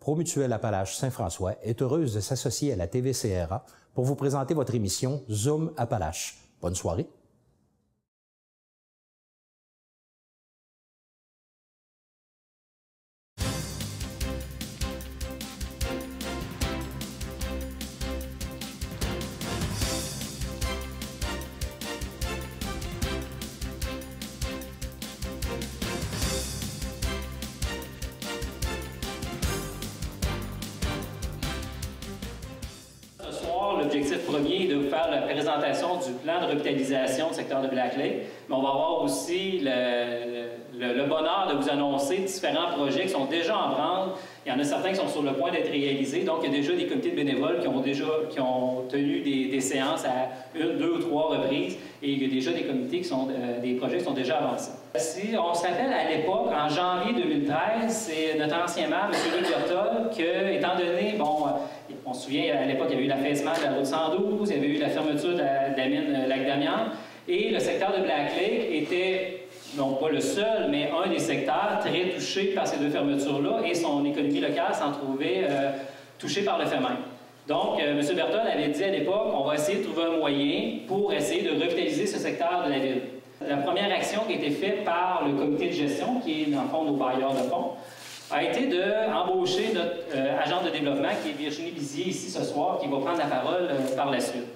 Promutuelle Appalaches Saint-François est heureuse de s'associer à la TVCRA pour vous présenter votre émission Zoom Appalaches. Bonne soirée. Le, bonheur de vous annoncer différents projets qui sont déjà en branle. Il y en a certains qui sont sur le point d'être réalisés. Donc, il y a déjà des comités de bénévoles qui ont déjà qui ont tenu des, séances à une, deux ou trois reprises. Et il y a déjà des comités qui sont, euh, des projets qui sont déjà avancés. Si on se rappelle à l'époque, en janvier 2013, c'est notre ancien maire, M. Luc que, étant donné, bon, on se souvient, à l'époque, il y avait eu l'affaissement de la route 112, il y avait eu la fermeture de la, mine euh, Lac d'Amiens, et le secteur de Black Lake était, non pas le seul, mais un des secteurs très touchés par ces deux fermetures-là, et son économie locale s'en trouvait euh, touchée par le fait même. Donc, euh, M. Berton avait dit à l'époque, on va essayer de trouver un moyen pour essayer de revitaliser ce secteur de la ville. La première action qui a été faite par le comité de gestion, qui est dans le fond nos bailleurs de fonds, a été d'embaucher notre euh, agent de développement, qui est Virginie Bizier, ici ce soir, qui va prendre la parole euh, par la suite.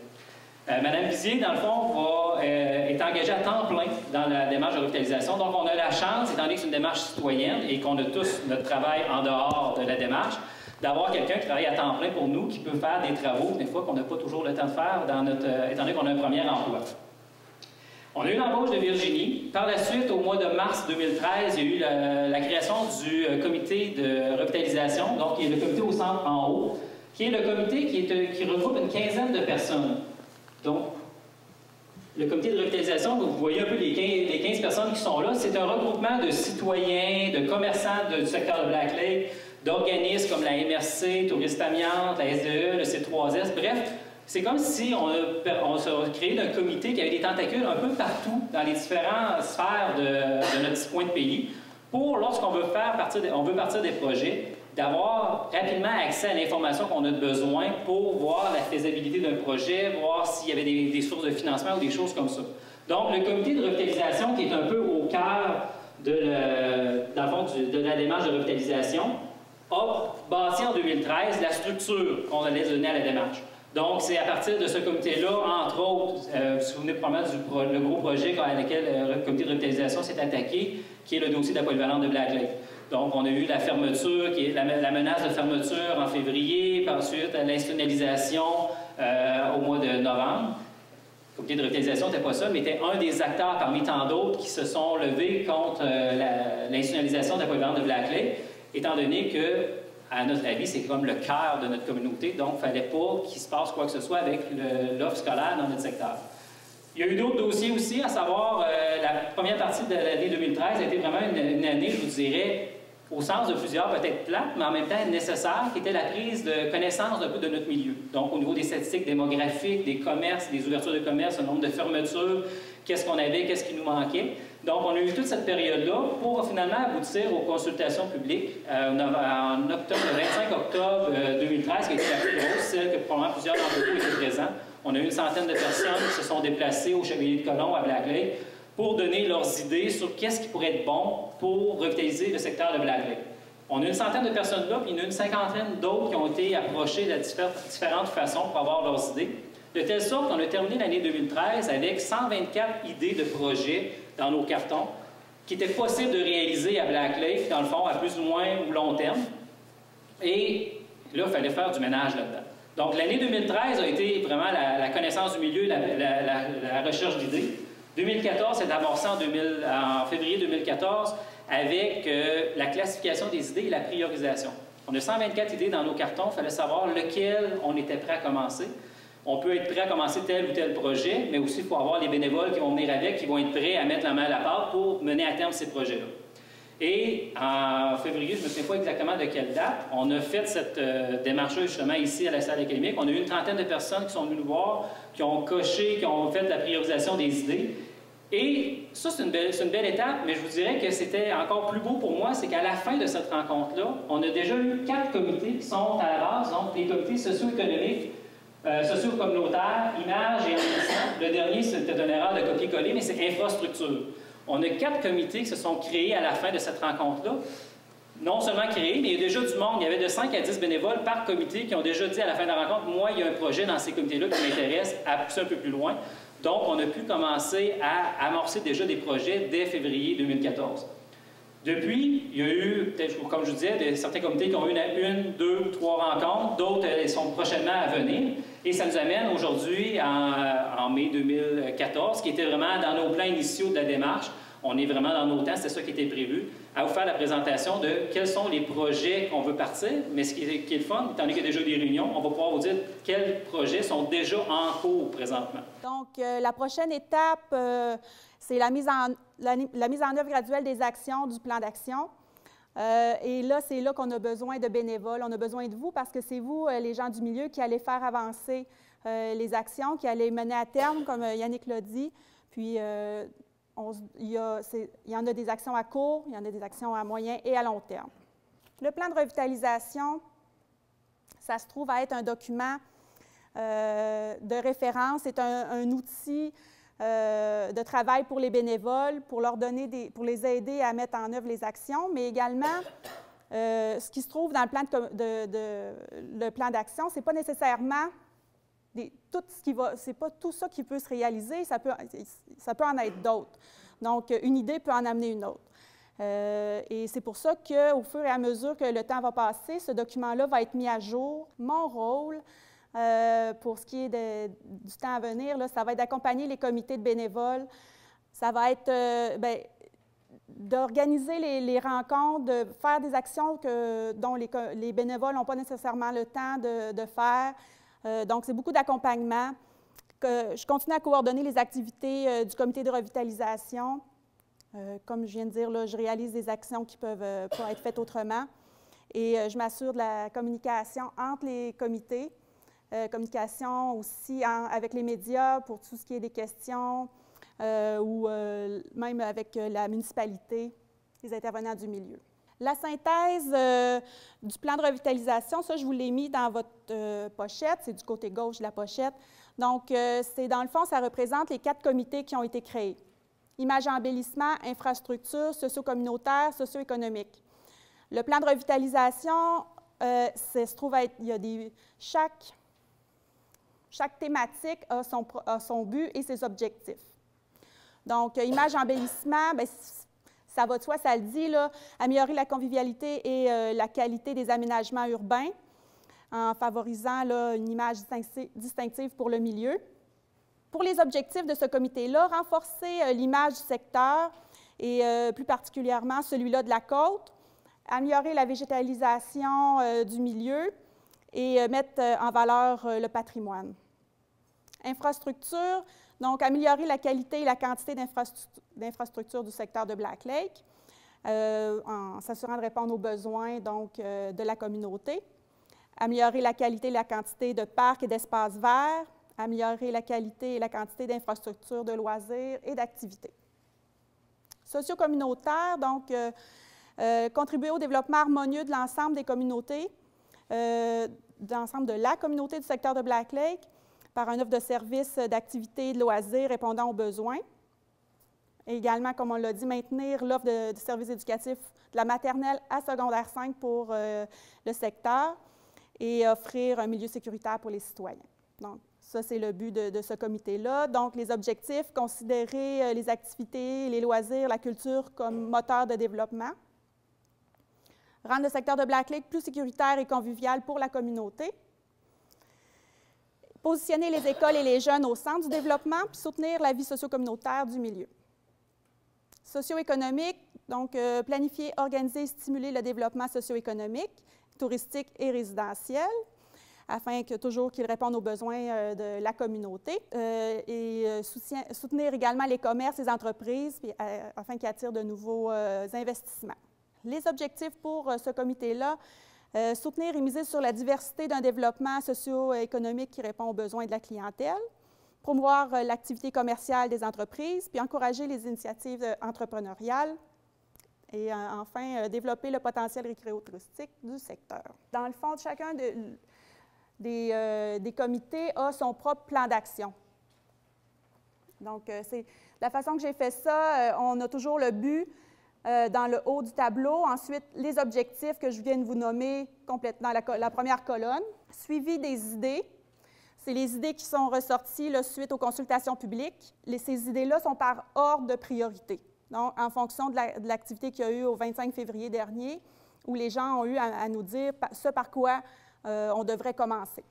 Euh, Madame Bizier, dans le fond, va, est engagée à temps plein dans la démarche de revitalisation. Donc, on a la chance, étant donné que c'est une démarche citoyenne et qu'on a tous notre travail en dehors de la démarche, d'avoir quelqu'un qui travaille à temps plein pour nous, qui peut faire des travaux, des fois qu'on n'a pas toujours le temps de faire, dans notre, étant donné qu'on a un premier emploi. On a eu l'embauche de Virginie. Par la suite, au mois de mars 2013, il y a eu la, création du euh, comité de revitalisation, donc qui est le comité au centre en haut, qui est le comité qui regroupe une quinzaine de personnes. Donc, le comité de revitalisation, vous voyez un peu les 15, les 15 personnes qui sont là, c'est un regroupement de citoyens, de commerçants du secteur de Black Lake, d'organismes comme la MRC, Touriste Amiante, la SDE, le C3S, bref, c'est comme si on, a, on se créé un comité qui avait des tentacules un peu partout dans les différentes sphères de, notre petit coin de pays pour, lorsqu'on veut faire partir, on veut partir des projets, d'avoir rapidement accès à l'information qu'on a besoin pour voir la faisabilité d'un projet, voir s'il y avait des, sources de financement ou des choses comme ça. Donc, le comité de revitalisation, qui est un peu au cœur de, le, de la démarche de revitalisation, a bâti en 2013 la structure qu'on allait donner à la démarche. Donc, c'est à partir de ce comité-là, entre autres, euh, vous vous souvenez probablement du gros projet à lequel euh, le comité de revitalisation s'est attaqué, qui est le dossier de la polyvalente de Black Lake. Donc, on a eu la fermeture, la, menace de fermeture en février, puis ensuite l'institutionnalisation euh, au mois de novembre. Le comité de revitalisation n'était pas ça, mais était un des acteurs parmi tant d'autres qui se sont levés contre l'institutionnalisation de la polyvalente de Black Lake, étant donné que à notre avis, c'est comme le cœur de notre communauté, donc il ne fallait pas qu'il se passe quoi que ce soit avec l'offre scolaire dans notre secteur. Il y a eu d'autres dossiers aussi, à savoir, euh, la première partie de l'année 2013 a été vraiment une, année, je vous dirais, au sens de plusieurs peut-être plates, mais en même temps nécessaire, qui était la prise de connaissance un peu de notre milieu. Donc, au niveau des statistiques démographiques, des commerces, des ouvertures de commerce, le nombre de fermetures, qu'est-ce qu'on avait, qu'est-ce qui nous manquait. Donc, on a eu toute cette période-là pour finalement aboutir aux consultations publiques euh, en octobre, le 25 octobre 2013, euh, qui a été la plus grosse, celle que probablement plusieurs d'entre vous étaient présents. On a eu une centaine de personnes qui se sont déplacées au Chevalier de Colomb à Black pour donner leurs idées sur qu'est-ce qui pourrait être bon pour revitaliser le secteur de Black Lake. On a une centaine de personnes là, puis il y en a une cinquantaine d'autres qui ont été approchées de différentes façons pour avoir leurs idées. De telle sorte qu'on a terminé l'année 2013 avec 124 idées de projets dans nos cartons qui étaient possibles de réaliser à Black Lake, dans le fond, à plus ou moins ou long terme. Et là, il fallait faire du ménage là-dedans. Donc, l'année 2013 a été vraiment la, connaissance du milieu, la, la, recherche d'idées. 2014 s'est amorcé en, en, février 2014 avec euh, la classification des idées et la priorisation. On a 124 idées dans nos cartons, il fallait savoir lequel on était prêt à commencer. On peut être prêt à commencer tel ou tel projet, mais aussi il faut avoir les bénévoles qui vont venir avec, qui vont être prêts à mettre la main à la pâte pour mener à terme ces projets-là. Et en février, je ne me souviens pas exactement de quelle date, on a fait cette euh, démarche justement ici à la salle académique. On a eu une trentaine de personnes qui sont venues nous voir, qui ont coché, qui ont fait la priorisation des idées. Et ça, c'est une, belle étape, mais je vous dirais que c'était encore plus beau pour moi, c'est qu'à la fin de cette rencontre-là, on a déjà eu quatre comités qui sont à la base, donc les comités socio-économiques, euh, socio-communautaires, images et enrichissement. Le dernier, c'était une erreur de copier-coller, mais c'est infrastructure. On a quatre comités qui se sont créés à la fin de cette rencontre-là. Non seulement créés, mais il y a déjà du monde. Il y avait de 5 à 10 bénévoles par comité qui ont déjà dit à la fin de la rencontre Moi, il y a un projet dans ces comités-là qui m'intéresse à un peu plus loin. Donc, on a pu commencer à amorcer déjà des projets dès février 2014. Depuis, il y a eu, comme je vous disais, certains comités qui ont eu une, deux, trois rencontres, d'autres sont prochainement à venir. Et ça nous amène aujourd'hui, en, mai 2014, qui était vraiment dans nos plans initiaux de la démarche. On est vraiment dans nos temps, c'est ça qui était prévu, à vous faire la présentation de quels sont les projets qu'on veut partir. Mais ce qui est, le fun, étant donné qu'il y a déjà des réunions, on va pouvoir vous dire quels projets sont déjà en cours présentement. Donc, euh, la prochaine étape, euh, c'est la, mise en œuvre graduelle des actions du plan d'action. Euh, et là, c'est là qu'on a besoin de bénévoles, on a besoin de vous parce que c'est vous, les gens du milieu, qui allez faire avancer les actions, qui allez mener à terme, comme Yannick l'a dit. Puis, il, y en a des actions à court, il y en a des actions à moyen et à long terme. Le plan de revitalisation, ça se trouve à être un document euh, de référence, c'est un, outil euh, de travail pour les bénévoles, pour, leur donner des, pour les aider à mettre en œuvre les actions, mais également euh, ce qui se trouve dans le plan de, de, plan d'action, ce n'est pas nécessairement tout ce qui va, c'est pas tout ça qui peut se réaliser, ça peut, ça peut en être d'autres. Donc, une idée peut en amener une autre. Euh, et c'est pour ça qu'au fur et à mesure que le temps va passer, ce document-là va être mis à jour. Mon rôle, euh, pour ce qui est du temps à venir, ça va être d'accompagner les comités de bénévoles. Ça va être euh, ben, d'organiser les, rencontres, de faire des actions que, dont les, les bénévoles n'ont pas nécessairement le temps de, faire. Euh, donc, c'est beaucoup d'accompagnement. Je continue à coordonner les activités du comité de revitalisation. Comme je viens de dire, je réalise des actions qui peuvent pas être faites autrement. Et je m'assure de la communication entre les comités, communication aussi avec les médias pour tout ce qui est des questions, ou même avec la municipalité, les intervenants du milieu. La synthèse euh, du plan de revitalisation, ça, je vous l'ai mis dans votre euh, pochette. C'est du côté gauche de la pochette. Donc, euh, c'est dans le fond, ça représente les quatre comités qui ont été créés. Image embellissement, infrastructure, socio-communautaire, socio-économique. Le plan de revitalisation, se trouve il y a des, chaque, chaque thématique a son, but et ses objectifs. Donc, image embellissement, bien, ça va de soi, ça le dit, là, améliorer la convivialité et euh, la qualité des aménagements urbains en favorisant une image distinctive pour le milieu. Pour les objectifs de ce comité-là, renforcer euh, l'image du secteur et euh, plus particulièrement celui-là de la côte, améliorer la végétalisation du milieu et mettre en valeur le patrimoine. Infrastructure, donc, améliorer la qualité et la quantité d'infrastructures du secteur de Black Lake euh, en s'assurant de répondre aux besoins donc, euh, de la communauté. Améliorer la qualité et la quantité de parcs et d'espaces verts. Améliorer la qualité et la quantité d'infrastructures de loisirs et d'activités. Socio-communautaire, donc, euh, contribuer au développement harmonieux de l'ensemble des communautés, de l'ensemble de la communauté du secteur de Black Lake, par un offre de services, d'activités, de loisirs répondant aux besoins. également, comme on l'a dit, maintenir l'offre de, services éducatifs de la maternelle à secondaire 5 pour euh, le secteur et offrir un milieu sécuritaire pour les citoyens. Donc, ça, c'est le but de, ce comité-là. Donc, les objectifs, considérer euh, les activités, les loisirs, la culture comme moteur de développement. Rendre le secteur de Black Lake plus sécuritaire et convivial pour la communauté positionner les écoles et les jeunes au centre du développement, puis soutenir la vie socio-communautaire du milieu. Socio-économique, donc euh, planifier, organiser et stimuler le développement socio-économique, touristique et résidentiel, afin que toujours qu'il réponde aux besoins euh, de la communauté, euh, et soutenir également les commerces et les entreprises, afin qu'ils attirent de nouveaux investissements. Les objectifs pour ce comité-là, euh, soutenir et miser sur la diversité d'un développement socio-économique qui répond aux besoins de la clientèle. promouvoir l'activité commerciale des entreprises, puis encourager les initiatives entrepreneuriales, et enfin, développer le potentiel récréotouristique du secteur. Dans le fond, chacun des, des, comités a son propre plan d'action. Donc, c'est la façon que j'ai fait ça, on a toujours le but euh, dans le haut du tableau. Ensuite, les objectifs que je viens de vous nommer complètement dans la, première colonne. Suivi des idées. C'est les idées qui sont ressorties suite aux consultations publiques. ces idées-là sont par ordre de priorité. Donc, en fonction de l'activité qu'il y a eu au 25 février dernier, où les gens ont eu à, nous dire ce par quoi euh, on devrait commencer.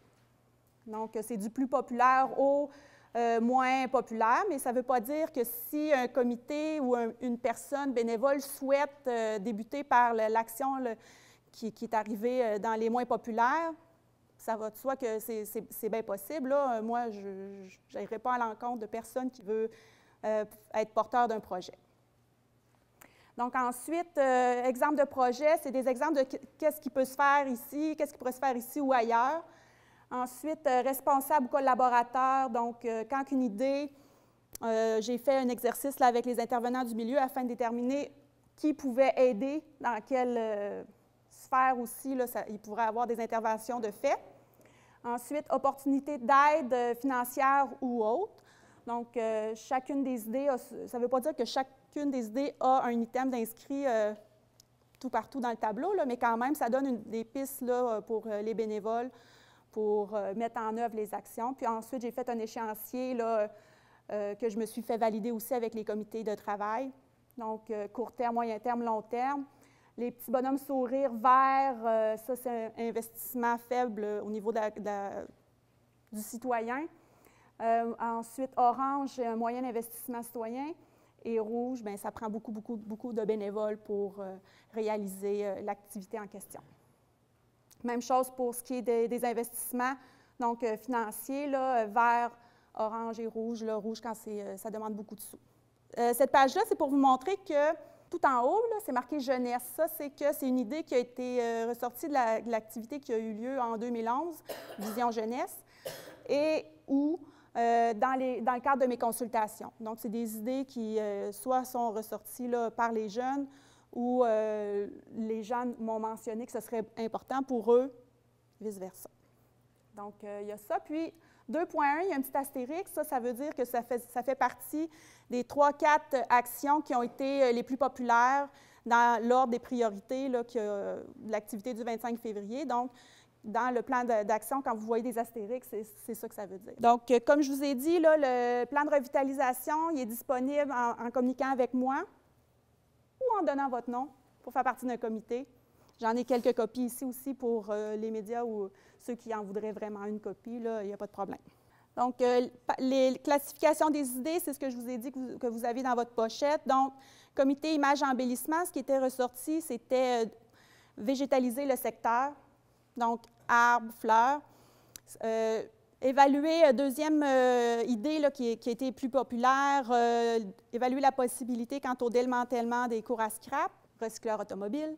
Donc, c'est du plus populaire au euh, moins populaire, mais ça ne veut pas dire que si un comité ou une personne bénévole souhaite euh, débuter par l'action qui, est arrivée euh, dans les moins populaires, ça va de soi que c'est bien possible. Moi, je n'irai pas à l'encontre de personne qui veut être porteur d'un projet. Donc ensuite, exemple de projet, c'est des exemples de qu'est-ce qui peut se faire ici, qu'est-ce qui pourrait se faire ici ou ailleurs. Ensuite, euh, responsable ou collaborateur. Donc, euh, quand une idée, euh, j'ai fait un exercice avec les intervenants du milieu afin de déterminer qui pouvait aider, dans quelle sphère aussi il pourrait avoir des interventions de fait. Ensuite, opportunité d'aide financière ou autre. Donc, chacune des idées, ça ne veut pas dire que chacune des idées a un item d'inscrit tout partout dans le tableau, mais quand même, ça donne des pistes pour les bénévoles pour euh, mettre en œuvre les actions. Puis ensuite, j'ai fait un échéancier là, euh, que je me suis fait valider aussi avec les comités de travail. Donc, euh, court terme, moyen terme, long terme. Les petits bonhommes sourires verts, ça, c'est un investissement faible au niveau du citoyen. ensuite, orange, un moyen investissement citoyen. Et rouge, bien, ça prend beaucoup, beaucoup, beaucoup de bénévoles pour réaliser l'activité en question. Même chose pour ce qui est des, investissements donc euh, financiers, là, vert, orange et rouge. Le rouge quand euh, ça demande beaucoup de sous. Euh, cette page-là, c'est pour vous montrer que tout en haut, c'est marqué jeunesse. Ça, c'est que c'est une idée qui a été ressortie de l'activité qui a eu lieu en 2011, Vision Jeunesse, et où dans, le cadre de mes consultations. Donc, c'est des idées qui soit sont ressorties là, par les jeunes où euh, les gens m'ont mentionné que ce serait important pour eux, vice-versa. Donc, euh, il y a ça. Puis, 2.1, il y a un petit astérix. Ça, ça veut dire que ça fait, ça fait partie des 3-4 actions qui ont été euh, les plus populaires dans l'ordre des priorités là, de l'activité du 25 février. Donc, dans le plan d'action, quand vous voyez des astérix, c'est ça que ça veut dire. Donc, comme je vous ai dit, le plan de revitalisation, il est disponible en communiquant avec moi ou en donnant votre nom pour faire partie d'un comité. J'en ai quelques copies ici aussi pour euh, les médias ou ceux qui en voudraient vraiment une copie, là, il n'y a pas de problème. Donc, euh, les classifications des idées, c'est ce que je vous ai dit que vous, avez dans votre pochette. Donc, comité image embellissement, ce qui était ressorti, c'était euh, végétaliser le secteur, donc arbres, fleurs. Évaluer, deuxième euh, idée qui, a été plus populaire, euh, évaluer la possibilité quant au démantèlement des cours à scrap, recycleurs automobiles.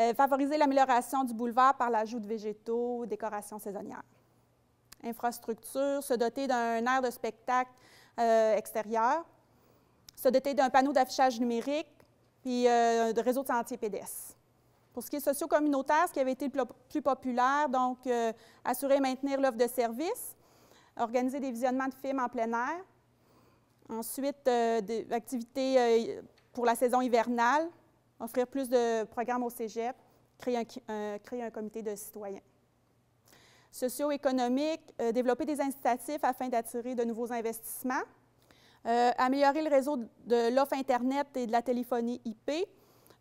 Euh, favoriser l'amélioration du boulevard par l'ajout de végétaux, décorations saisonnières. Infrastructure, se doter d'un aire de spectacle extérieur. Se doter d'un panneau d'affichage numérique, puis de réseau de sentiers pédestres. Pour ce qui est socio-communautaire, ce qui avait été le plus populaire, donc euh, assurer et maintenir l'offre de services, organiser des visionnements de films en plein air. Ensuite, euh, des activités euh, pour la saison hivernale, offrir plus de programmes au cégep, créer un, créer un comité de citoyens. Socio-économique, développer des incitatifs afin d'attirer de nouveaux investissements. améliorer le réseau de l'offre Internet et de la téléphonie IP,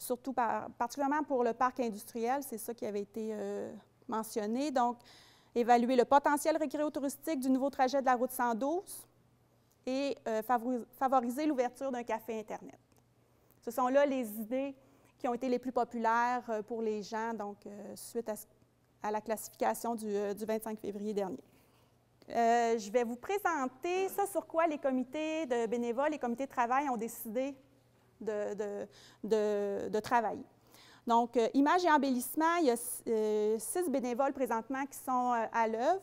surtout particulièrement pour le parc industriel, c'est ça qui avait été euh, mentionné. Donc, évaluer le potentiel récréotouristique du nouveau trajet de la route 112 et euh, favoriser l'ouverture d'un café Internet. Ce sont là les idées qui ont été les plus populaires euh, pour les gens, donc suite à, la classification du, du, 25 février dernier. je vais vous présenter ça sur quoi les comités de bénévoles, les comités de travail ont décidé de, de, travailler. Donc, euh, image et embellissement, il y a euh, six bénévoles présentement qui sont euh, à l'œuvre.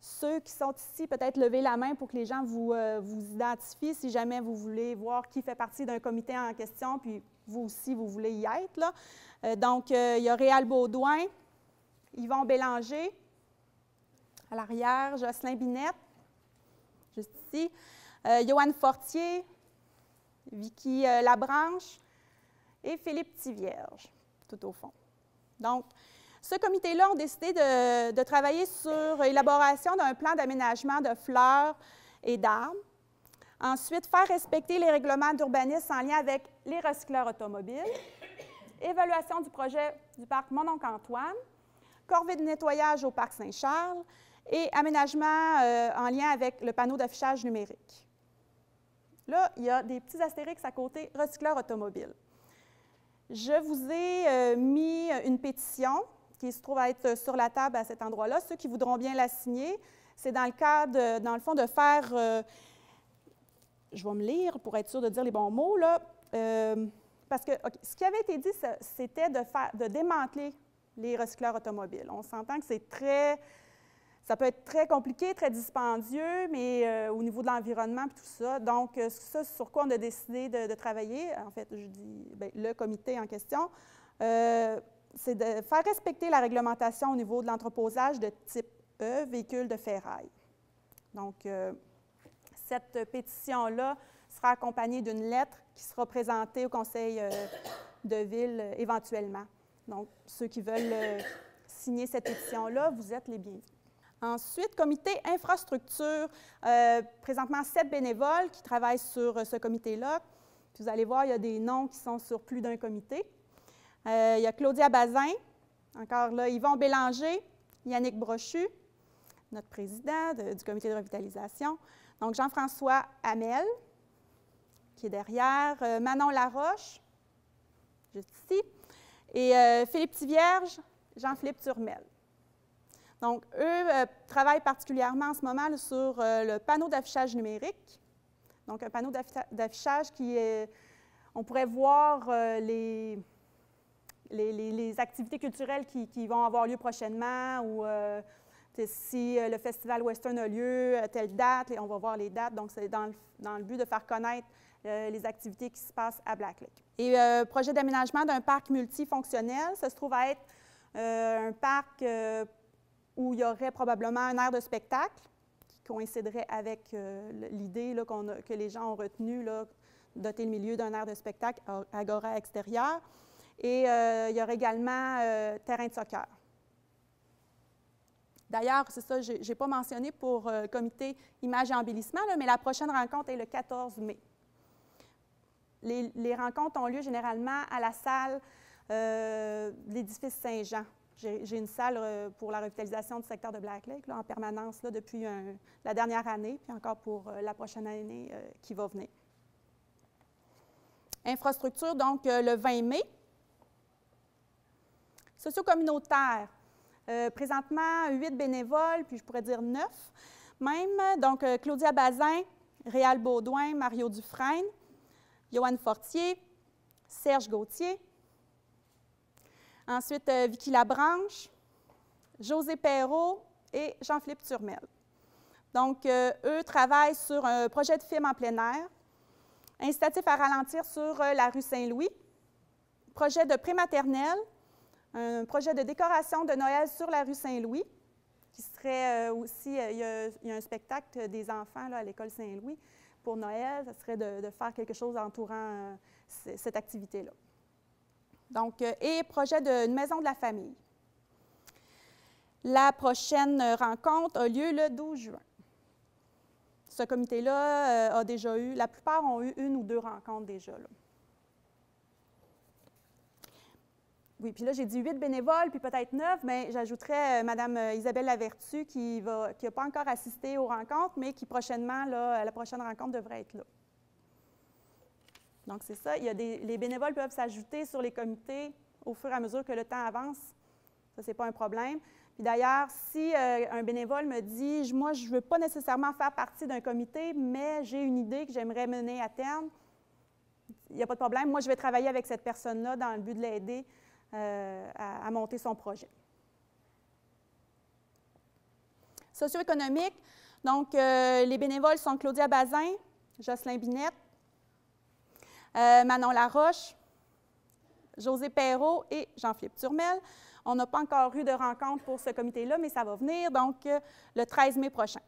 Ceux qui sont ici, peut-être lever la main pour que les gens vous, vous identifient si jamais vous voulez voir qui fait partie d'un comité en question, puis vous aussi, vous voulez y être. Donc, il y a Réal Baudouin, Yvon Bélanger, à l'arrière, Jocelyn Binette, juste ici, Joanne Fortier, Vicky Labranche et Philippe Tivierge, tout au fond. Donc, ce comité-là a décidé de, travailler sur l'élaboration d'un plan d'aménagement de fleurs et d'arbres. Ensuite, faire respecter les règlements d'urbanisme en lien avec les recycleurs automobiles. Évaluation du projet du parc Mononc-Antoine. Corvée de nettoyage au parc Saint-Charles et aménagement euh, en lien avec le panneau d'affichage numérique. Là, il y a des petits astérix à côté recycleurs automobiles. Je vous ai euh, mis une pétition qui se trouve à être sur la table à cet endroit-là. Ceux qui voudront bien la signer, c'est dans le cadre, dans le fond, de faire, euh, je vais me lire pour être sûr de dire les bons mots, là, euh, parce que ce qui avait été dit, c'était de, faire, de démanteler les recycleurs automobiles. On s'entend que c'est très, ça peut être très compliqué, très dispendieux, mais euh, au niveau de l'environnement et tout ça. Donc, ça, sur quoi on a décidé de, travailler, en fait, je dis bien, le comité en question, c'est de faire respecter la réglementation au niveau de l'entreposage de type E, véhicule de ferraille. Donc, euh, cette pétition-là sera accompagnée d'une lettre qui sera présentée au conseil euh, de ville euh, éventuellement. Donc, ceux qui veulent signer cette pétition-là, vous êtes les bienvenus. Ensuite, comité infrastructure. présentement, sept bénévoles qui travaillent sur ce comité-là. Vous allez voir, il y a des noms qui sont sur plus d'un comité. Euh, il y a Claudia Bazin, encore là, Yvon Bélanger, Yannick Brochu, notre président du comité de revitalisation. Donc, Jean-François Hamel, qui est derrière, euh, Manon Laroche, juste ici, et euh, Philippe Tivierge, Jean-Philippe Turmel. Donc, eux travaillent particulièrement en ce moment sur le panneau d'affichage numérique. Donc, un panneau d'affichage qui est, on pourrait voir les, les, activités culturelles qui, vont avoir lieu prochainement ou euh, si euh, le festival Western a lieu à telle date, on va voir les dates. Donc, c'est dans, le but de faire connaître euh, les activités qui se passent à Black Lake. Et projet d'aménagement d'un parc multifonctionnel, ça se trouve à être un parc où il y aurait probablement un aire de spectacle qui coïnciderait avec l'idée que les gens ont retenue, doter le milieu d'un aire de spectacle, agora extérieur. Et euh, il y aura également euh, terrain de soccer. D'ailleurs, c'est ça, je n'ai pas mentionné pour euh, le comité Image et embellissement, mais la prochaine rencontre est le 14 mai. Les, rencontres ont lieu généralement à la salle de l'édifice Saint-Jean. J'ai une salle pour la revitalisation du secteur de Black Lake en permanence là, depuis la dernière année, puis encore pour la prochaine année qui va venir. Infrastructure, donc le 20 mai, Socio-communautaire. Euh, présentement, huit bénévoles, puis je pourrais dire neuf même. Donc, euh, Claudia Bazin, Réal Baudouin, Mario Dufresne, Johan Fortier, Serge Gauthier. Ensuite, euh, Vicky Labranche, José Perrault et Jean-Philippe Turmel. Donc, eux travaillent sur un projet de film en plein air, incitatif à ralentir sur la rue Saint-Louis, projet de prématernelle, un projet de décoration de Noël sur la rue Saint-Louis, qui serait euh, aussi, euh, il y, a, un spectacle des enfants à l'école Saint-Louis pour Noël, ce serait de, faire quelque chose entourant euh, cette activité-là. Donc, et projet d'une maison de la famille. La prochaine rencontre a lieu le 12 juin. Ce comité-là a déjà eu, la plupart ont eu une ou deux rencontres déjà. Oui, puis là, j'ai dit huit bénévoles, puis peut-être neuf, mais j'ajouterais euh, euh, Isabelle Lavertu qui n'a qui pas encore assisté aux rencontres, mais qui prochainement, la prochaine rencontre devrait être là. Donc, c'est ça. Il y a les bénévoles peuvent s'ajouter sur les comités au fur et à mesure que le temps avance. Ça, ce n'est pas un problème. Puis d'ailleurs, si euh, un bénévole me dit, moi, je ne veux pas nécessairement faire partie d'un comité, mais j'ai une idée que j'aimerais mener à terme, il n'y a pas de problème. Moi, je vais travailler avec cette personne-là dans le but de l'aider euh, à, monter son projet. Socio-économique, donc les bénévoles sont Claudia Bazin, Jocelyn Binette, Manon Laroche, José Perrault et Jean-Philippe Turmel. On n'a pas encore eu de rencontre pour ce comité-là, mais ça va venir, donc le 13 mai prochain.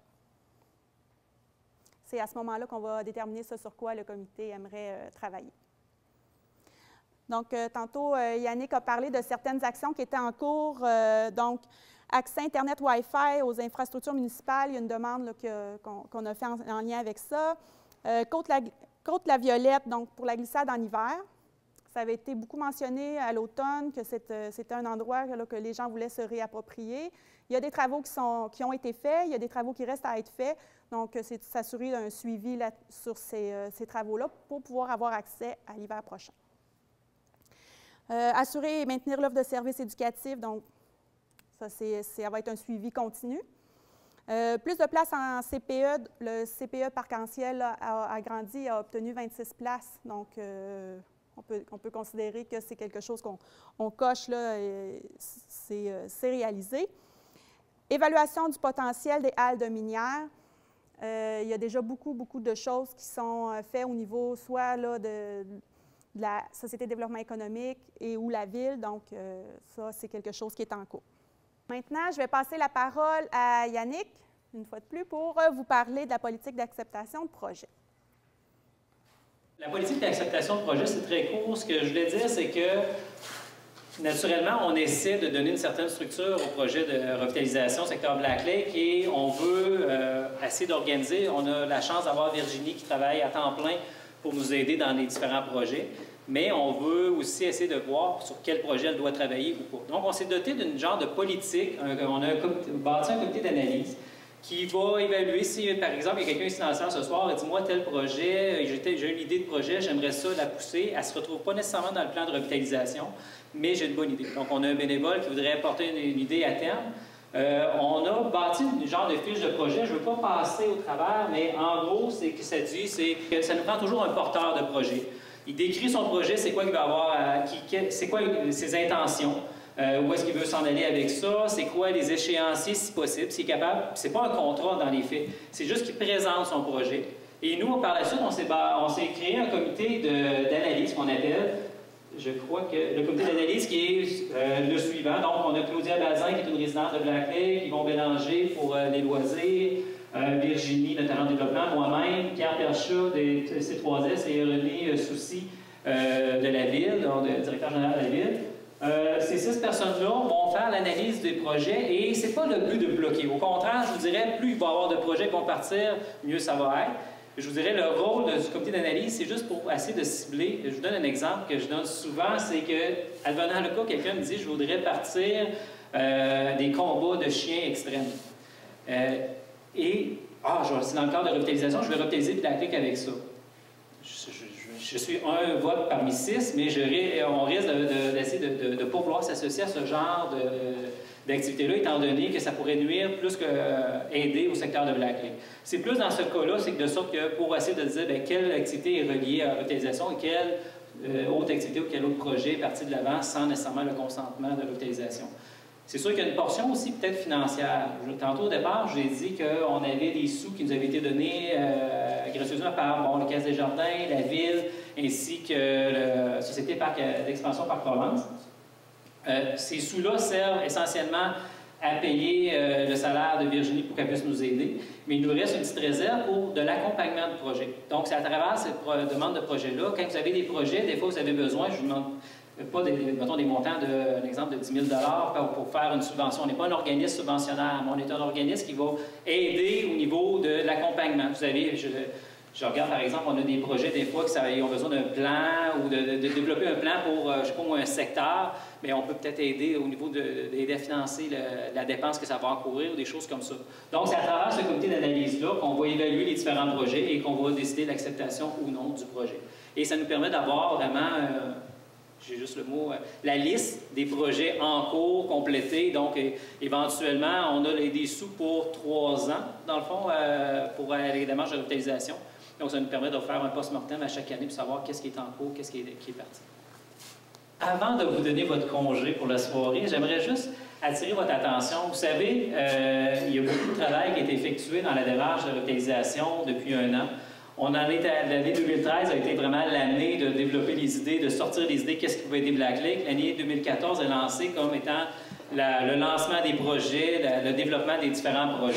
C'est à ce moment-là qu'on va déterminer ce sur quoi le comité aimerait travailler. Donc, euh, tantôt, euh, Yannick a parlé de certaines actions qui étaient en cours. Euh, donc, accès Internet Wi-Fi aux infrastructures municipales, il y a une demande qu'on a fait en, lien avec ça. Côte-la Violette, donc pour la glissade en hiver. Ça avait été beaucoup mentionné à l'automne que c'était un endroit que les gens voulaient se réapproprier. Il y a des travaux qui, ont été faits, il y a des travaux qui restent à être faits. Donc, c'est s'assurer d'un suivi sur ces, ces travaux-là pour pouvoir avoir accès à l'hiver prochain. Euh, assurer et maintenir l'offre de services éducatifs, donc ça, ça va être un suivi continu. Euh, plus de places en CPE, le CPE Parc-en-Ciel a, agrandi, a obtenu 26 places, donc euh, on, peut, on, peut, considérer que c'est quelque chose qu'on coche là, c'est réalisé. Évaluation du potentiel des halles de minière. il y a déjà beaucoup, beaucoup de choses qui sont faites au niveau soit de, de la Société de développement économique et ou la ville. Donc, euh, ça, c'est quelque chose qui est en cours. Maintenant, je vais passer la parole à Yannick, une fois de plus, pour euh, vous parler de la politique d'acceptation de projet. La politique d'acceptation de projet, c'est très court. Ce que je voulais dire, c'est que naturellement, on essaie de donner une certaine structure au projet de revitalisation secteur Black Lake et on veut euh, essayer d'organiser. On a la chance d'avoir Virginie qui travaille à temps plein pour nous aider dans les différents projets. Mais on veut aussi essayer de voir sur quel projet elle doit travailler ou pas. Donc, on s'est doté d'une genre de politique. On a bâti un comité d'analyse qui va évaluer si, par exemple, il y a quelqu'un ici dans la salle ce soir et dit Moi, tel projet, j'ai une idée de projet, j'aimerais ça la pousser. Elle ne se retrouve pas nécessairement dans le plan de revitalisation, mais j'ai une bonne idée. Donc, on a un bénévole qui voudrait apporter une idée à terme. Euh, on a bâti une genre de fiche de projet. Je ne veux pas passer au travers, mais en gros, c'est que ça dit, c'est que ça nous prend toujours un porteur de projet. Il décrit son projet, c'est quoi qu'il va avoir, c'est quoi ses intentions, euh, où est-ce qu'il veut s'en aller avec ça, c'est quoi les échéanciers si possible, s'il est capable. C'est pas un contrat dans les faits, c'est juste qu'il présente son projet. Et nous, par la suite, on s'est créé un comité d'analyse qu'on appelle je crois que le comité d'analyse qui est euh, le suivant. Donc, on a Claudia Bazin, qui est une résidente de Blackley, vont mélanger pour euh, les loisirs, euh, Virginie, talent de développement, moi-même, Pierre Perchat des C3S et René Soucy de la ville, directeur général de la ville. ces six personnes-là vont faire l'analyse des projets et ce n'est pas le but de bloquer. Au contraire, je vous dirais, plus il va y avoir de projets qui vont partir, mieux ça va être. Je vous dirais, le rôle du comité d'analyse, c'est juste pour essayer de cibler. Je vous donne un exemple que je donne souvent, c'est que, advenant le cas, quelqu'un me dit, je voudrais partir euh, des combats de chiens extrêmes. Euh, et, ah, c'est dans le cadre de revitalisation, je vais revitaliser la clique avec ça. Je, suis un vote parmi six, mais on risque d'essayer de ne pas vouloir s'associer à ce genre de d'activité-là, étant donné que ça pourrait nuire plus qu'aider euh, au secteur de Black C'est plus dans ce cas-là, c'est de sorte que pour essayer de dire bien, quelle activité est reliée à la revitalisation et quelle euh, autre activité ou quel autre projet est parti de l'avant sans nécessairement le consentement de revitalisation. C'est sûr qu'il y a une portion aussi peut-être financière. Tantôt au départ, j'ai dit qu'on avait des sous qui nous avaient été donnés euh, gracieusement par bon, le Caisse des Jardins, la Ville, ainsi que la Société d'expansion Parc Provence. Euh, ces sous-là servent essentiellement à payer euh, le salaire de Virginie pour qu'elle puisse nous aider, mais il nous reste une petite réserve pour de l'accompagnement de projet. Donc, c'est à travers cette demande de projet-là, quand vous avez des projets, des fois vous avez besoin, je vous demande pas des, mettons, des montants, de, exemple de 10 000 pour, pour faire une subvention. On n'est pas un organisme subventionnaire, mais on est un organisme qui va aider au niveau de l'accompagnement. Vous avez, je, je regarde, par exemple, on a des projets, des fois, qui ont besoin d'un plan ou de, développer un plan pour, euh, je sais pas un secteur, mais on peut peut-être aider au niveau d'aider à financer la dépense que ça va encourir ou des choses comme ça. Donc, c'est à travers ce comité d'analyse-là qu'on va évaluer les différents projets et qu'on va décider l'acceptation ou non du projet. Et ça nous permet d'avoir vraiment, euh, j'ai juste le mot, euh, la liste des projets en cours complétés. Donc, éventuellement, on a des sous pour trois ans, dans le fond, pour les démarches de revitalisation. Donc, ça nous permet de faire un post-mortem à chaque année pour savoir qu'est-ce qui est en cours, qu'est-ce qui est, est parti. Avant de vous donner votre congé pour la soirée, j'aimerais juste attirer votre attention. Vous savez, euh, il y a beaucoup de travail qui a été effectué dans la démarche de revitalisation depuis un an. On est l'année 2013 a été vraiment l'année de développer les idées, de sortir les idées, qu'est-ce qui pouvait aider Black Lake. L'année 2014 est lancée comme étant le lancement des projets, le développement des différents projets.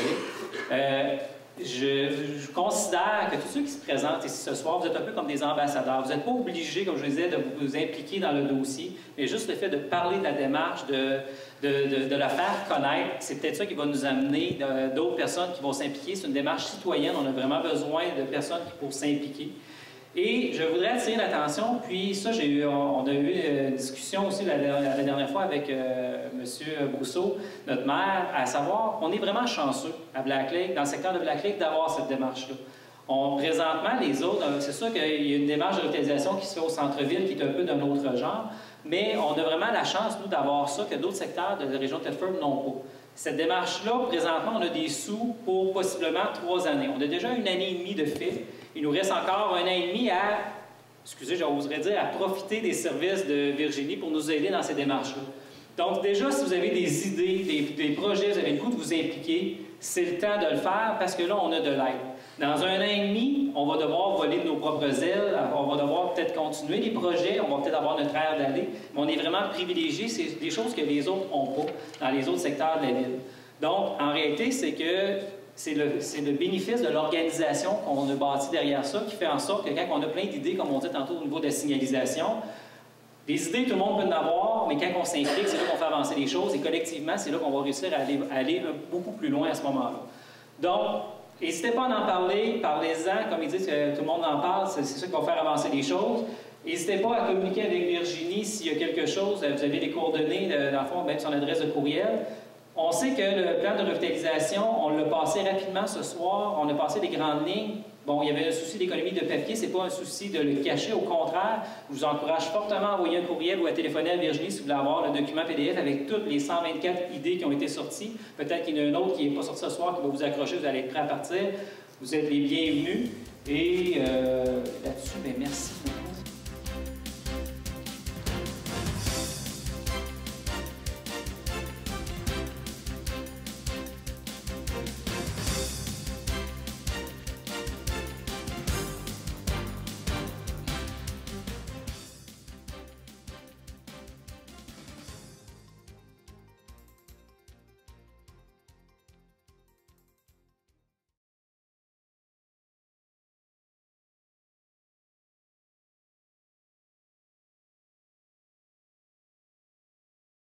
Euh, je, considère que tous ceux qui se présentent ici ce soir, vous êtes un peu comme des ambassadeurs. Vous n'êtes pas obligés, comme je disais, de vous impliquer dans le dossier, mais juste le fait de parler de la démarche, de, de, de, la faire connaître, c'est peut-être ça qui va nous amener d'autres personnes qui vont s'impliquer. C'est une démarche citoyenne. On a vraiment besoin de personnes qui pour s'impliquer. Et je voudrais attirer l'attention, puis ça, on a eu une discussion aussi la, dernière fois avec euh, M. Brousseau, notre maire, à savoir, on est vraiment chanceux à Black Lake, dans le secteur de Black Lake, d'avoir cette démarche-là. On, présentement, les autres, euh, c'est sûr qu'il y a une démarche de revitalisation qui se fait au centre-ville qui est un peu d'un autre genre, mais on a vraiment la chance, nous, d'avoir ça que d'autres secteurs de la région de Telford n'ont pas. Cette démarche-là, présentement, on a des sous pour possiblement trois années. On a déjà une année et demie de fait. Il nous reste encore un an et demi à, excusez, j'oserais dire, à profiter des services de Virginie pour nous aider dans ces démarches-là. Donc, déjà, si vous avez des idées, des, projets, vous avez le coup de vous impliquer, c'est le temps de le faire parce que là, on a de l'aide. Dans un an et demi, on va devoir voler de nos propres ailes, on va devoir peut-être continuer les projets, on va peut-être avoir notre air d'aller, mais on est vraiment privilégié, c'est des choses que les autres n'ont pas dans les autres secteurs de la ville. Donc, en réalité, c'est que c'est le, bénéfice de l'organisation qu'on a bâti derrière ça qui fait en sorte que quand on a plein d'idées, comme on dit tantôt au niveau de la signalisation, des idées, tout le monde peut en avoir, mais quand on s'implique, c'est là qu'on fait avancer les choses et collectivement, c'est là qu'on va réussir à aller, beaucoup plus loin à ce moment-là. Donc, n'hésitez pas à en parler, parlez-en, comme ils disent que tout le monde en parle, c'est ça qui va faire avancer les choses. N'hésitez pas à communiquer avec Virginie s'il y a quelque chose, vous avez les coordonnées, dans le fond, mettre son adresse de courriel. On sait que le plan de revitalisation, on l'a passé rapidement ce soir, on a passé des grandes lignes. Bon, il y avait un souci d'économie de papier, ce n'est pas un souci de le cacher, au contraire, je vous encourage fortement à envoyer un courriel ou à téléphoner à Virginie si vous voulez avoir le document PDF avec toutes les 124 idées qui ont été sorties. Peut-être qu'il y en a un autre qui n'est pas sorti ce soir qui va vous accrocher, vous allez être prêt à partir. Vous êtes les bienvenus. Et euh, là-dessus, ben, merci.